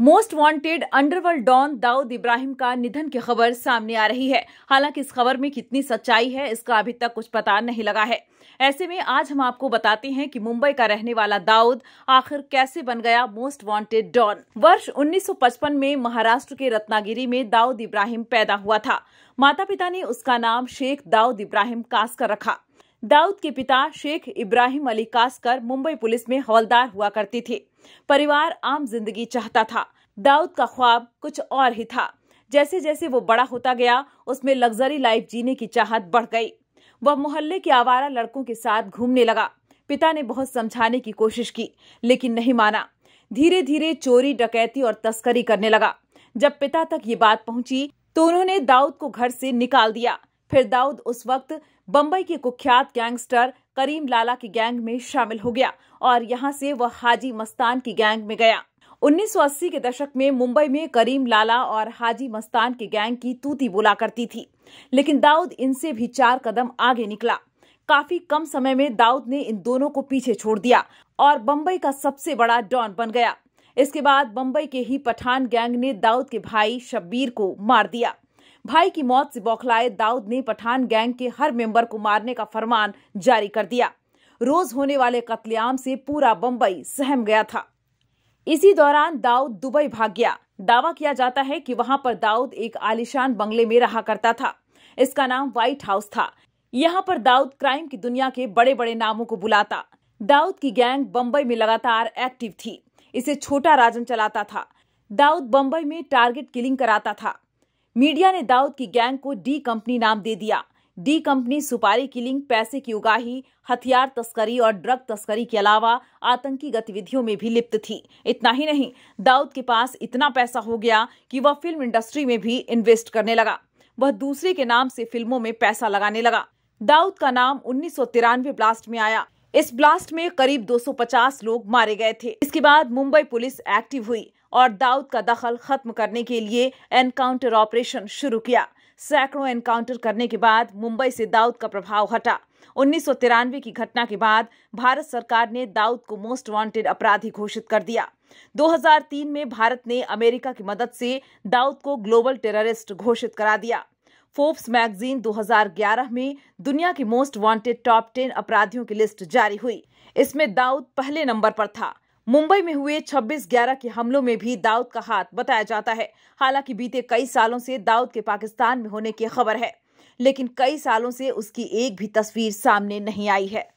Most wanted underworld don Dawood Ibrahim का निधन की खबर सामने आ रही है। हालाँकि इस खबर में कितनी सच्चाई है, इसका अभी तक कुछ पता नहीं लगा है। ऐसे में आज हम आपको बताते हैं कि मुंबई का रहने वाला दाऊद आखिर कैसे बन गया मोस्ट वांटेड डॉन। वर्ष 1955 में महाराष्ट्र के रत्नागिरी में दाऊद इब्राहिम पैदा हुआ था। माता पिता ने उसका नाम शेख दाऊद इब्राहिम कासकर रखा। दाऊद के पिता शेख इब्राहिम अली कासकर मुंबई पुलिस में हवलदार हुआ करते थे। परिवार आम ज़िंदगी चाहता था। दाऊद का ख्वाब कुछ और ही था। जैसे जैसे वो बड़ा होता गया, उसमें लग्जरी लाइफ जीने की चाहत बढ़ गई। वह मोहल्ले के आवारा लड़कों के साथ घूमने लगा। पिता ने बहुत समझाने की कोशिश की, लेकिन नहीं माना। धीरे धीरे चोरी, डकैती और तस्करी करने लगा। जब पिता तक ये बात पहुँची तो उन्होंने दाऊद को घर से निकाल दिया। फिर दाऊद उस वक्त बम्बई के कुख्यात गैंगस्टर करीम लाला की गैंग में शामिल हो गया और यहाँ से वह हाजी मस्तान की गैंग में गया। 1980 के दशक में मुंबई में करीम लाला और हाजी मस्तान की गैंग की तूती बोला करती थी, लेकिन दाऊद इनसे भी चार कदम आगे निकला। काफ़ी कम समय में दाऊद ने इन दोनों को पीछे छोड़ दिया और बम्बई का सबसे बड़ा डॉन बन गया। इसके बाद बम्बई के ही पठान गैंग ने दाऊद के भाई शब्बीर को मार दिया। भाई की मौत से बौखलाए दाऊद ने पठान गैंग के हर मेंबर को मारने का फरमान जारी कर दिया। रोज होने वाले कत्लेआम से पूरा बम्बई सहम गया था। इसी दौरान दाऊद दुबई भाग गया। दावा किया जाता है कि वहाँ पर दाऊद एक आलिशान बंगले में रहा करता था। इसका नाम व्हाइट हाउस था। यहाँ पर दाऊद क्राइम की दुनिया के बड़े बड़े नामों को बुलाता। दाऊद की गैंग बम्बई में लगातार एक्टिव थी। इसे छोटा राजन चलाता था। दाऊद बम्बई में टारगेट किलिंग कराता था। मीडिया ने दाऊद की गैंग को डी कंपनी नाम दे दिया। डी कंपनी सुपारी किलिंग पैसे की उगाही, हथियार तस्करी और ड्रग तस्करी के अलावा आतंकी गतिविधियों में भी लिप्त थी। इतना ही नहीं, दाऊद के पास इतना पैसा हो गया कि वह फ़िल्म इंडस्ट्री में भी इन्वेस्ट करने लगा। वह दूसरे के नाम से फ़िल्मों में पैसा लगाने लगा। दाऊद का नाम उन्नीस सौ तिरानवे ब्लास्ट में आया। इस ब्लास्ट में करीब 250 लोग मारे गए थे। इसके बाद मुंबई पुलिस एक्टिव हुई। और दाऊद का दखल खत्म करने के लिए एनकाउंटर ऑपरेशन शुरू किया। सैकड़ों एनकाउंटर करने के बाद मुंबई से दाऊद का प्रभाव हटा। उन्नीस सौ तिरानवे की घटना के बाद भारत सरकार ने दाऊद को मोस्ट वांटेड अपराधी घोषित कर दिया। 2003 में भारत ने अमेरिका की मदद से दाऊद को ग्लोबल टेररिस्ट घोषित करा दिया। फोर्ब्स मैगजीन 2011 में दुनिया के मोस्ट वांटेड टॉप टेन अपराधियों की लिस्ट जारी हुई। इसमें दाऊद पहले नंबर पर था। मुंबई में हुए 26 ग्यारह के हमलों में भी दाऊद का हाथ बताया जाता है। हालाँकि बीते कई सालों से दाऊद के पाकिस्तान में होने की खबर है, लेकिन कई सालों से उसकी एक भी तस्वीर सामने नहीं आई है।